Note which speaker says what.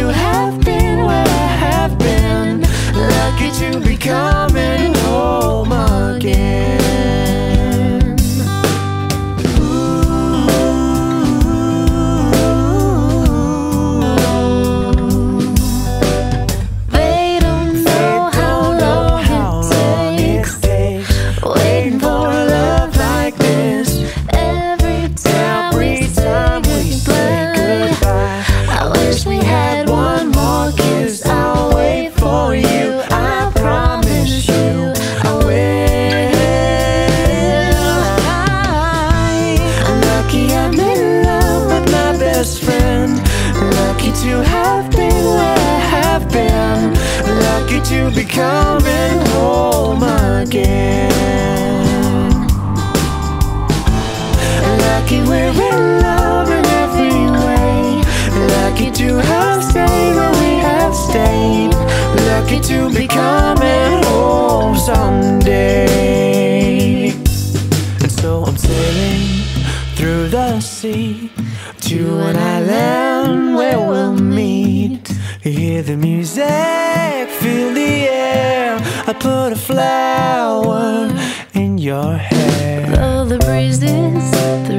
Speaker 1: To have to be coming home again. Lucky we're in love in every way.
Speaker 2: Lucky to have stayed where we have stayed. Lucky to be coming home someday. And so I'm sailing through the sea to an island I put a flower in your hair.
Speaker 1: Blow the breezes